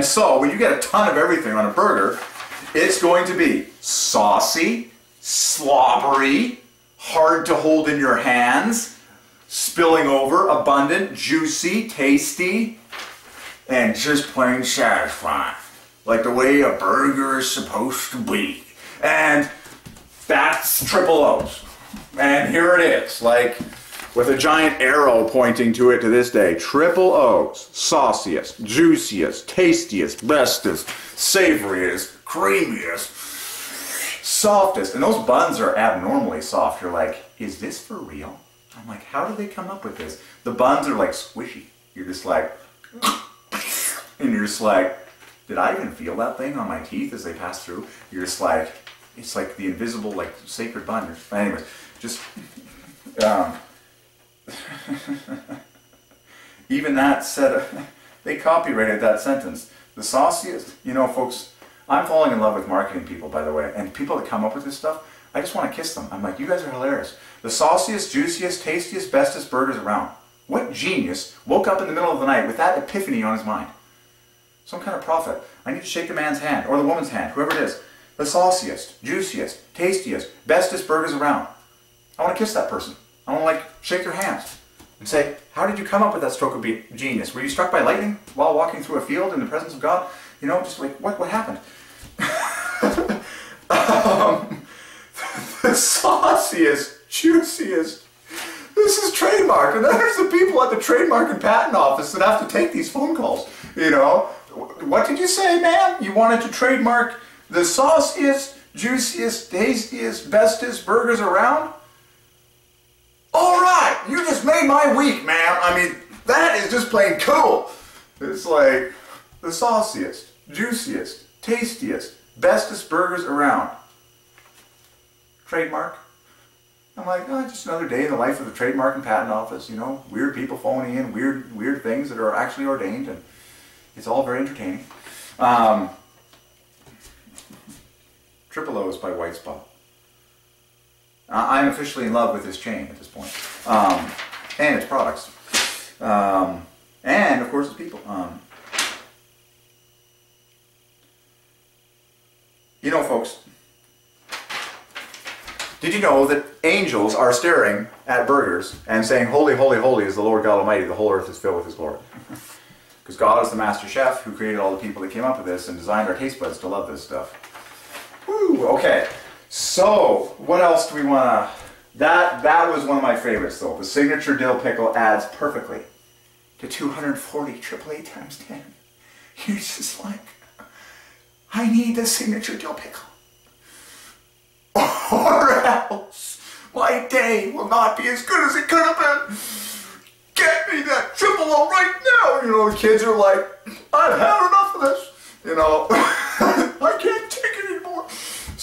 And so when you get a ton of everything on a burger, it's going to be saucy, slobbery, hard to hold in your hands, spilling over, abundant, juicy, tasty, and just plain satisfying. Like the way a burger is supposed to be. And that's triple O's. And here it is, like with a giant arrow pointing to it to this day. Triple O's, sauciest, juiciest, tastiest, bestest, savoriest, creamiest, softest. And those buns are abnormally soft. You're like, is this for real? I'm like, how do they come up with this? The buns are like squishy. You're just like, and you're just like, did I even feel that thing on my teeth as they pass through? You're just like, it's like the invisible, like sacred bun. Anyways, just, um, even that said, they copyrighted that sentence. The sauciest, you know, folks, I'm falling in love with marketing people, by the way, and people that come up with this stuff, I just want to kiss them. I'm like, you guys are hilarious. The sauciest, juiciest, tastiest, bestest burgers around. What genius woke up in the middle of the night with that epiphany on his mind? Some kind of prophet. I need to shake the man's hand, or the woman's hand, whoever it is. The sauciest, juiciest, tastiest, bestest burgers around. I want to kiss that person. I want to like shake their hands and say, how did you come up with that stroke of genius? Were you struck by lightning while walking through a field in the presence of God? You know, just like, what, what happened? um, the sauciest, juiciest. This is trademark. And then there's the people at the trademark and patent office that have to take these phone calls. You know, what did you say, man? You wanted to trademark the sauciest, juiciest, tastiest, bestest burgers around? All right, you just made my week, man. I mean, that is just plain cool. It's like the sauciest, juiciest, tastiest, bestest burgers around. Trademark. I'm like, oh, just another day in the life of the trademark and patent office. You know, weird people phoning in weird, weird things that are actually ordained, and it's all very entertaining. Um, Triple O's by White Spot. I'm officially in love with this chain at this point, um, and its products, um, and of course its people. Um, you know, folks, did you know that angels are staring at burgers and saying, "Holy, holy, holy is the Lord God Almighty; the whole earth is filled with His glory." Because God is the master chef who created all the people that came up with this and designed our taste buds to love this stuff. Woo! Okay. So, what else do we want to... That, that was one of my favorites, though. The signature dill pickle adds perfectly to 240 AAA times 10. You're just like, I need the signature dill pickle. Or else my day will not be as good as it could have been. Get me that triple O right now. You know, the kids are like, I've had enough of this. You know, I can't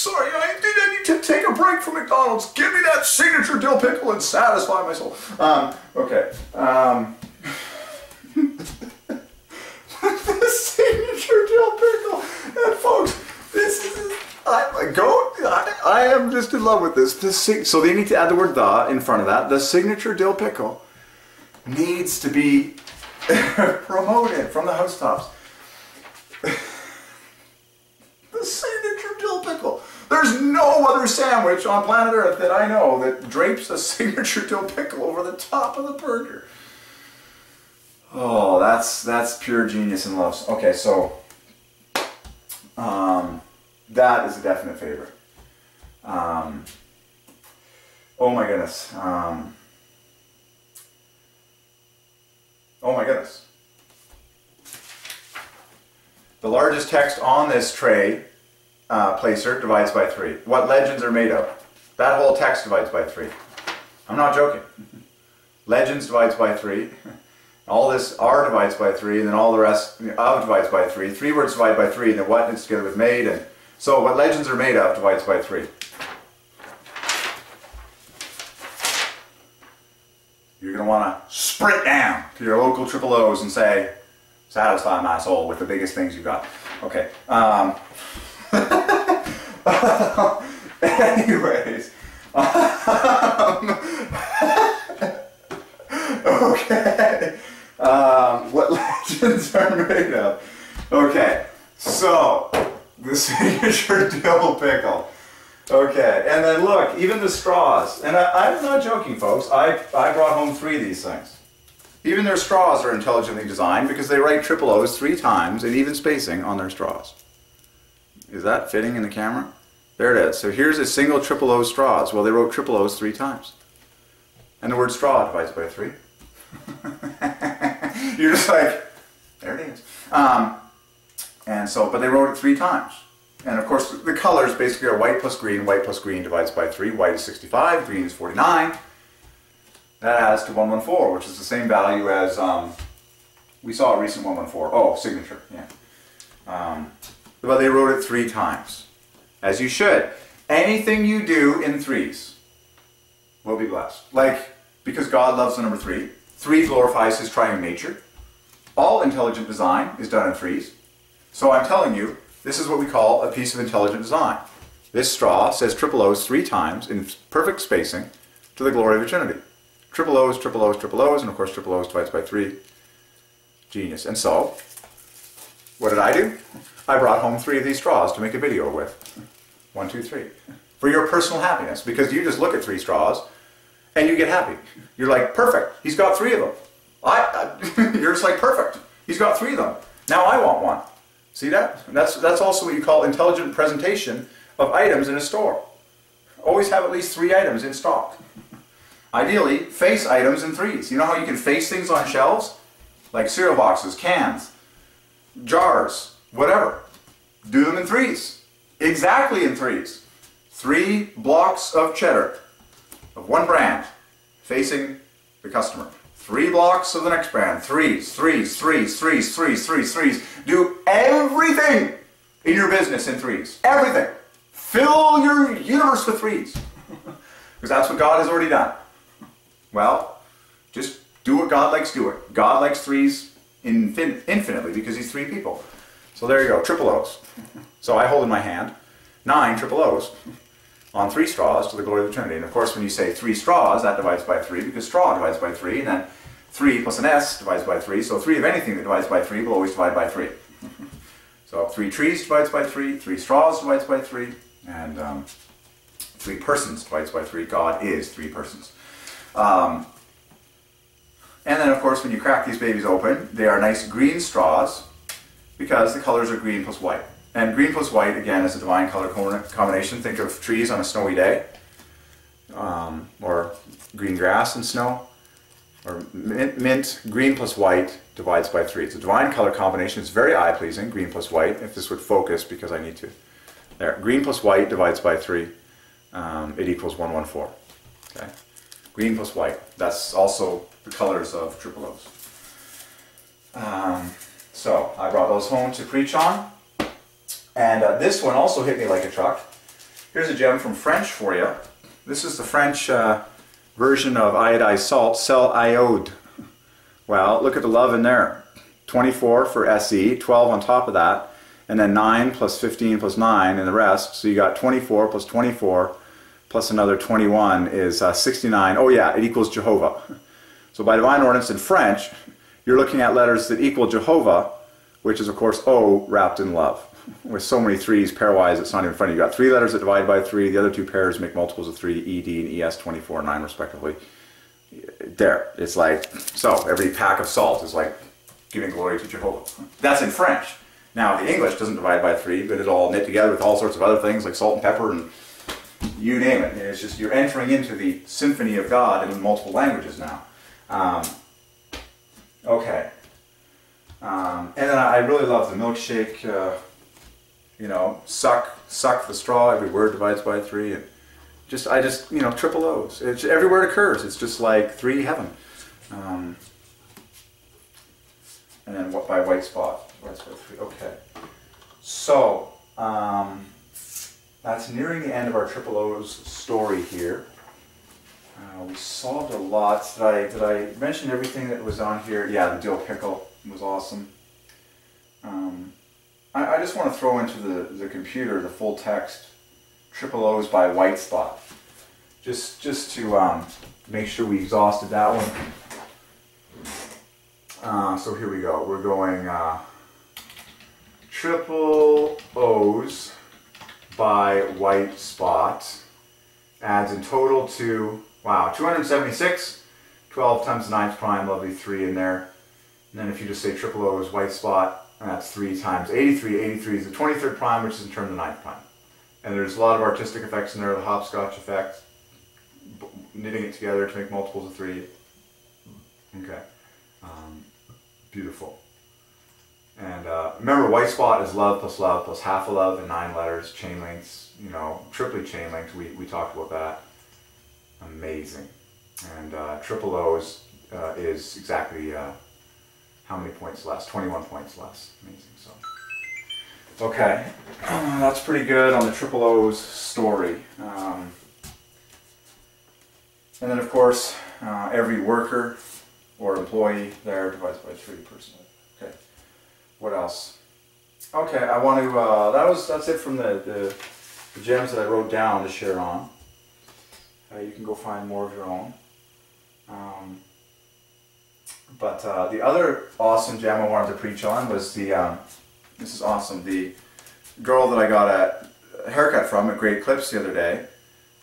sorry, I need to take a break from McDonald's. Give me that signature dill pickle and satisfy myself. Um, okay. Um, the signature dill pickle. And folks, this is I go. I, I, am just in love with this. The, so they need to add the word "the" in front of that. The signature dill pickle needs to be promoted from the housetops. the signature dill pickle. There's no other sandwich on planet Earth that I know that drapes a signature dill pickle over the top of the burger. Oh, that's that's pure genius and love. Okay, so um, that is a definite favorite. Um, oh my goodness. Um, oh my goodness. The largest text on this tray uh, placer divides by 3. What legends are made of? That whole text divides by 3. I'm not joking. Legends divides by 3. All this R divides by 3, and then all the rest of divides by 3. Three words divide by 3, and then what is together with made. And so what legends are made of divides by 3. You're going to want to sprint down to your local triple O's and say, satisfy my soul with the biggest things you've got. Okay. Um, Anyways. Um, okay. Um, what legends are made of? Okay, so the signature dill pickle. Okay, and then look, even the straws. And I, I'm not joking, folks. I, I brought home three of these things. Even their straws are intelligently designed because they write triple O's three times in even spacing on their straws. Is that fitting in the camera? There it is. So here's a single triple O straws. Well, they wrote triple O's three times. And the word straw divides by three. You're just like, there it is. Um, and so, but they wrote it three times. And of course, the colors basically are white plus green. White plus green divides by 3. White is 65, green is 49. That adds to 114, which is the same value as um, we saw a recent 114. Oh, signature, yeah. Um, but they wrote it three times, as you should. Anything you do in threes will be blessed. Like, because God loves the number three. Three glorifies his triune nature. All intelligent design is done in threes. So I'm telling you, this is what we call a piece of intelligent design. This straw says triple O's three times in perfect spacing to the glory of eternity. Triple O's, triple O's, triple O's, and of course triple O's divides by three. Genius. And so, what did I do? I brought home three of these straws to make a video with. One, two, three. For your personal happiness, because you just look at three straws and you get happy. You're like, perfect. He's got three of them. I, I you're just like, perfect. He's got three of them. Now I want one. See that? That's, that's also what you call intelligent presentation of items in a store. Always have at least three items in stock. Ideally, face items in threes. You know how you can face things on shelves? Like cereal boxes, cans, jars, whatever. Do them in threes. Exactly in threes. Three blocks of cheddar of one brand facing the customer. Three blocks of the next brand. Threes, threes, threes, threes, threes, threes, threes. Do everything in your business in threes. Everything. Fill your universe with threes. Because that's what God has already done. Well, just do what God likes doing. God likes threes infin infinitely because he's three people. So there you go, triple O's. So I hold in my hand nine triple O's on three straws to the glory of the Trinity. And of course, when you say three straws, that divides by three because straw divides by three, and then three plus an S divides by three. So three of anything that divides by three will always divide by three. so three trees divides by three, three straws divides by three, and um, three persons divides by three. God is three persons. Um, and then, of course, when you crack these babies open, they are nice green straws because the colors are green plus white. And green plus white, again, is a divine color combination. Think of trees on a snowy day, um, or green grass and snow, or mint, mint, green plus white divides by three. It's a divine color combination. It's very eye pleasing, green plus white, if this would focus because I need to. There, green plus white divides by three. Um, it equals 114. Okay, green plus white. That's also the colors of triple O's. Um, so I brought those home to preach on. And uh, this one also hit me like a truck. Here's a gem from French for you. This is the French uh, version of iodized salt, sel iode. Well, look at the love in there. 24 for SE, 12 on top of that, and then 9 plus 15 plus 9 and the rest. So you got 24 plus 24 plus another 21 is uh, 69. Oh yeah, it equals Jehovah. So by divine ordinance in French, you're looking at letters that equal Jehovah, which is of course O wrapped in love with so many threes pairwise, it's not even funny. You've got three letters that divide by three. The other two pairs make multiples of three, ED and ES, 24 and 9 respectively. There, it's like, so every pack of salt is like giving glory to Jehovah. That's in French. Now, the English doesn't divide by three, but it's all knit together with all sorts of other things like salt and pepper and you name it. It's just you're entering into the symphony of God in multiple languages now. Um, okay. Um, and then I really love the milkshake. Uh, you know, suck, suck the straw, every word divides by three, and just, I just, you know, triple O's. It's, every word occurs. It's just like three heaven. Um, and then what by white spot, white spot three, okay. So, um, that's nearing the end of our triple O's story here. Uh, we solved a lot. Did I, did I mention everything that was on here? Yeah, the dill pickle was awesome. Um, I, I just want to throw into the, the computer the full text triple O's by white spot. Just, just to um, make sure we exhausted that one. Uh, so here we go. We're going uh, triple O's by white spot adds in total to, wow, 276. 12 times the ninth prime, lovely 3 in there. And then if you just say triple O is white spot, and that's 3 times 83. 83 is the 23rd prime, which is in turn the ninth prime. And there's a lot of artistic effects in there, the hopscotch effect, knitting it together to make multiples of 3. Okay. Um, beautiful. And uh, remember, white spot is love plus love plus half a love in nine letters, chain links, you know, triply chain links. We, we talked about that. Amazing. And uh, triple O is, uh, is exactly uh, how many points less? 21 points less. Amazing. So, okay, that's pretty good on the triple O's story. Um, and then, of course, uh, every worker or employee there divides by three personally. Okay. What else? Okay, I want to. Uh, that was that's it from the, the, the gems that I wrote down to share on. Uh, you can go find more of your own. Um, but uh, the other awesome gem I wanted to preach on was the, um, this is awesome, the girl that I got a haircut from at Great Clips the other day.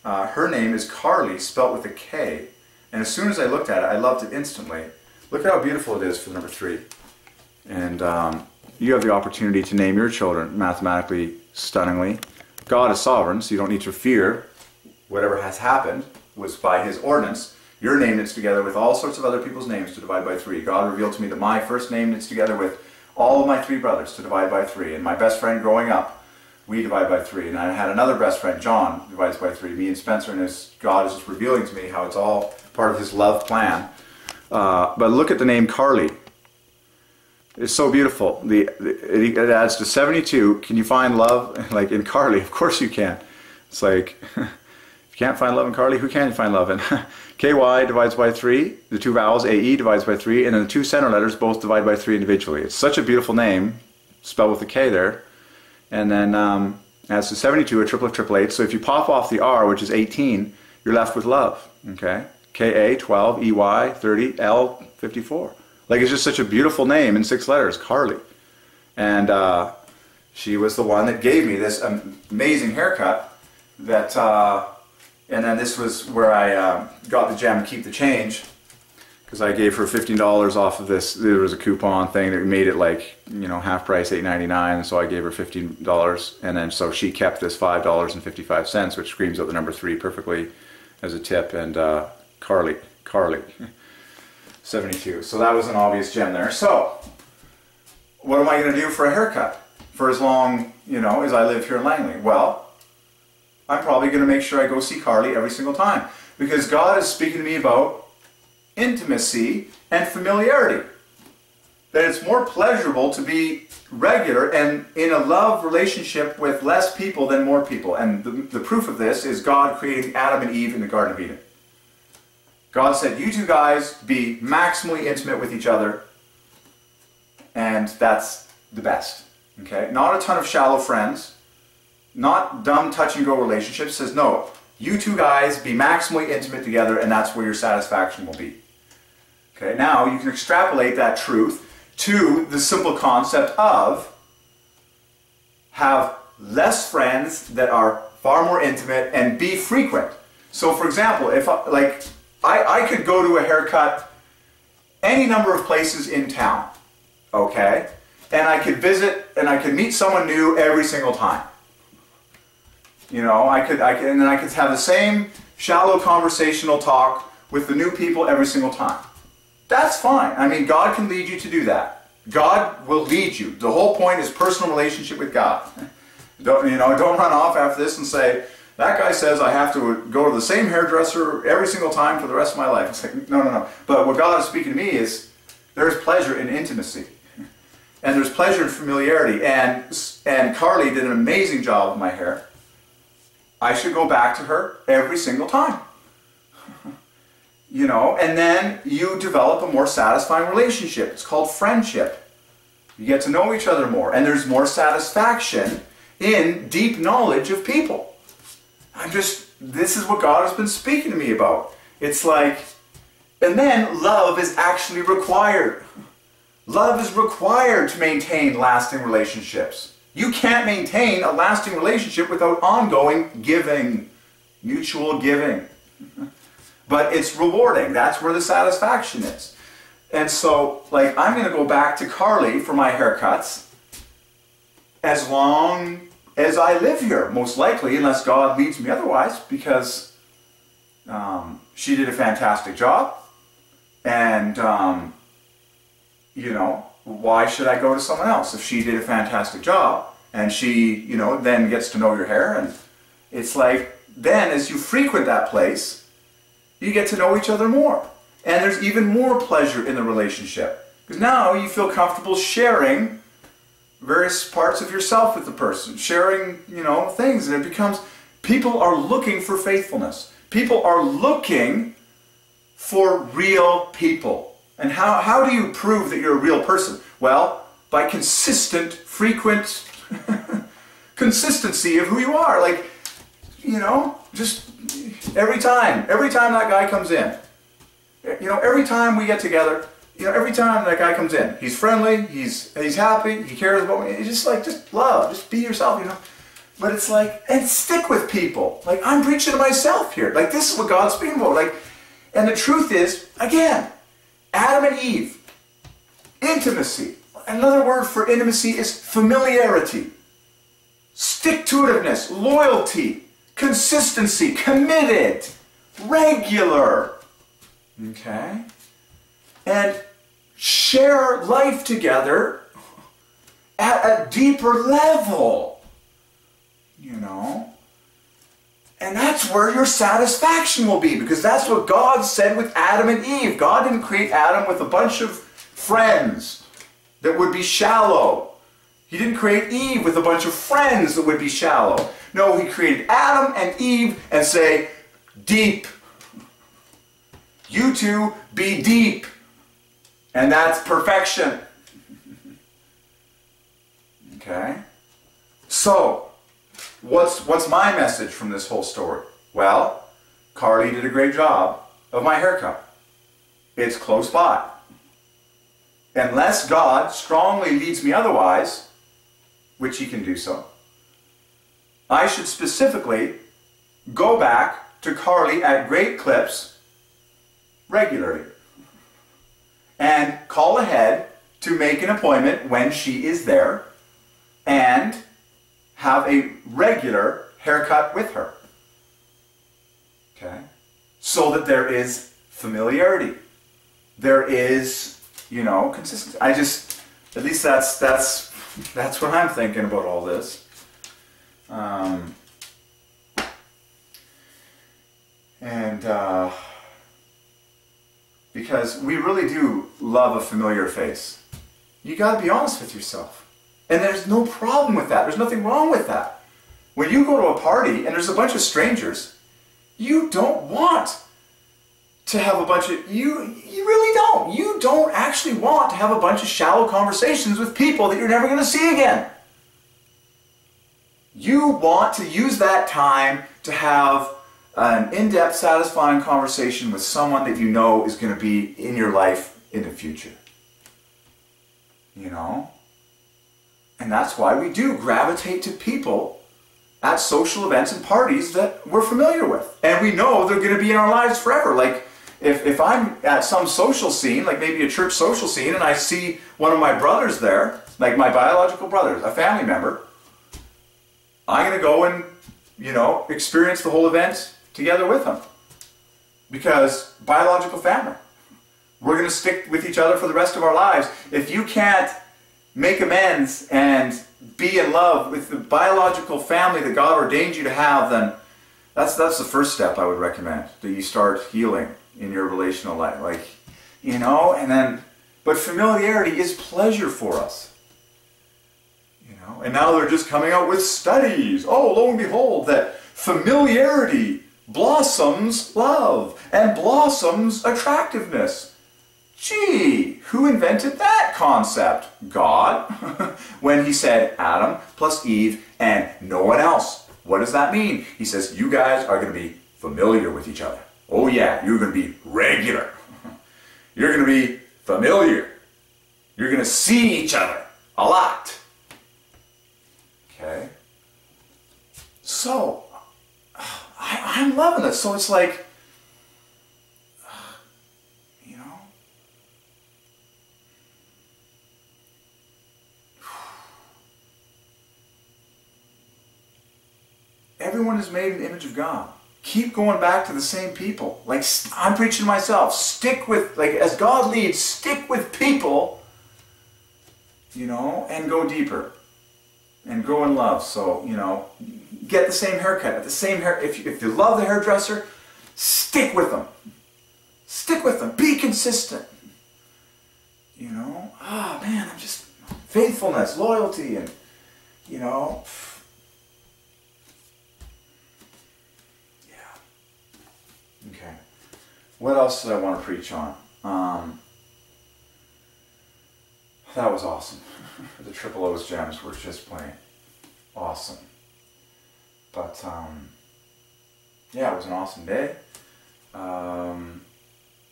Uh, her name is Carly, spelt with a K. And as soon as I looked at it, I loved it instantly. Look at how beautiful it is for number three. And um, you have the opportunity to name your children mathematically stunningly. God is sovereign, so you don't need to fear whatever has happened was by his ordinance. Your name knits together with all sorts of other people's names to divide by three. God revealed to me that my first name knits together with all of my three brothers to divide by three. And my best friend growing up, we divide by three. And I had another best friend, John, divides by three. Me and Spencer, and his God is just revealing to me how it's all part of his love plan. Uh, but look at the name Carly. It's so beautiful. The, the it, it adds to 72. Can you find love like in Carly? Of course you can. It's like you can't find love in Carly, who can you find love in? KY divides by 3, the two vowels, AE divides by 3, and then the two center letters both divide by 3 individually. It's such a beautiful name, spelled with a K there. And then um, adds to 72, a triple of triple eight. So if you pop off the R, which is 18, you're left with love. Okay? KA 12, EY 30, L 54. Like it's just such a beautiful name in six letters, Carly. And uh, she was the one that gave me this amazing haircut that. Uh, and then this was where I uh, got the gem Keep the Change because I gave her $15 off of this. There was a coupon thing that made it like, you know, half price, $8.99. So I gave her $15. And then so she kept this $5.55, which screams out the number three perfectly as a tip. And uh, Carly, Carly, 72. So that was an obvious gem there. So what am I going to do for a haircut for as long, you know, as I live here in Langley? Well, I'm probably going to make sure I go see Carly every single time. Because God is speaking to me about intimacy and familiarity. That it's more pleasurable to be regular and in a love relationship with less people than more people. And the, the proof of this is God creating Adam and Eve in the Garden of Eden. God said, You two guys be maximally intimate with each other, and that's the best. Okay? Not a ton of shallow friends not dumb touch and go relationships, says no, you two guys be maximally intimate together and that's where your satisfaction will be. Okay, now you can extrapolate that truth to the simple concept of have less friends that are far more intimate and be frequent. So for example, if I, like I, I could go to a haircut any number of places in town, okay? And I could visit and I could meet someone new every single time. You know, I could, I could, and then I could have the same shallow conversational talk with the new people every single time. That's fine. I mean, God can lead you to do that. God will lead you. The whole point is personal relationship with God. Don't, you know, don't run off after this and say, that guy says I have to go to the same hairdresser every single time for the rest of my life. It's like, no, no, no. But what God is speaking to me is there's pleasure in intimacy. And there's pleasure in familiarity. And, and Carly did an amazing job with my hair. I should go back to her every single time. you know, and then you develop a more satisfying relationship. It's called friendship. You get to know each other more, and there's more satisfaction in deep knowledge of people. I'm just, this is what God has been speaking to me about. It's like, and then love is actually required. Love is required to maintain lasting relationships. You can't maintain a lasting relationship without ongoing giving, mutual giving. but it's rewarding. That's where the satisfaction is. And so, like, I'm going to go back to Carly for my haircuts as long as I live here, most likely, unless God leads me otherwise, because um, she did a fantastic job. And, um, you know, why should I go to someone else if she did a fantastic job and she, you know, then gets to know your hair? And it's like, then as you frequent that place, you get to know each other more. And there's even more pleasure in the relationship. Because now you feel comfortable sharing various parts of yourself with the person, sharing, you know, things. And it becomes, people are looking for faithfulness. People are looking for real people. And how, how do you prove that you're a real person? Well, by consistent, frequent consistency of who you are. Like, you know, just every time, every time that guy comes in, you know, every time we get together, you know, every time that guy comes in, he's friendly, he's he's happy, he cares about me. It's just like just love, just be yourself, you know. But it's like, and stick with people. Like I'm preaching to myself here. Like this is what God's speaking about. Like, and the truth is, again, Adam and Eve, intimacy. Another word for intimacy is familiarity, stick-to-itiveness, loyalty, consistency, committed, regular. Okay? And share life together at a deeper level. You know? And that's where your satisfaction will be because that's what God said with Adam and Eve. God didn't create Adam with a bunch of friends that would be shallow. He didn't create Eve with a bunch of friends that would be shallow. No, he created Adam and Eve and say, deep. You two be deep. And that's perfection. Okay? So, what's, what's my message from this whole story? Well, Carly did a great job of my haircut. It's close by. Unless God strongly leads me otherwise, which he can do so, I should specifically go back to Carly at great clips regularly and call ahead to make an appointment when she is there and have a regular haircut with her. Okay? So that there is familiarity. There is, you know, consistency. I just, at least that's, that's, that's what I'm thinking about all this. Um, and, uh, because we really do love a familiar face. You got to be honest with yourself. And there's no problem with that. There's nothing wrong with that. When you go to a party and there's a bunch of strangers, you don't want to have a bunch of you you really don't. You don't actually want to have a bunch of shallow conversations with people that you're never going to see again. You want to use that time to have an in-depth, satisfying conversation with someone that you know is going to be in your life in the future. You know? And that's why we do gravitate to people at social events and parties that we're familiar with. And we know they're going to be in our lives forever. Like, if, if I'm at some social scene, like maybe a church social scene, and I see one of my brothers there, like my biological brothers, a family member, I'm going to go and, you know, experience the whole event together with them. Because biological family. We're going to stick with each other for the rest of our lives. If you can't make amends and be in love with the biological family that God ordained you to have, then that's that's the first step I would recommend that you start healing in your relational life. Like, you know, and then but familiarity is pleasure for us. You know, and now they're just coming out with studies. Oh, lo and behold, that familiarity blossoms love and blossoms attractiveness. Gee, who invented that concept? God, when he said Adam plus Eve and no one else. What does that mean? He says, you guys are going to be familiar with each other. Oh yeah, you're going to be regular. You're going to be familiar. You're going to see each other a lot. Okay? So, I, I'm loving this. So it's like, you know, everyone is made in the image of God. Keep going back to the same people. Like I'm preaching myself. Stick with, like as God leads, stick with people, you know, and go deeper. And grow in love. So, you know, get the same haircut. At the same hair. If you, if you love the hairdresser, stick with them. Stick with them. Be consistent. You know, oh man, I'm just faithfulness, loyalty, and you know. Yeah. Okay. What else did I want to preach on? Um, that was awesome. the Triple O's gems were just plain awesome. But um, yeah, it was an awesome day. Um,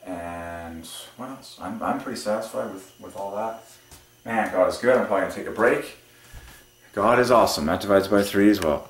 and what else? I'm, I'm pretty satisfied with, with all that. Man, God is good. I'm probably going to take a break. God is awesome. That divides by three as well.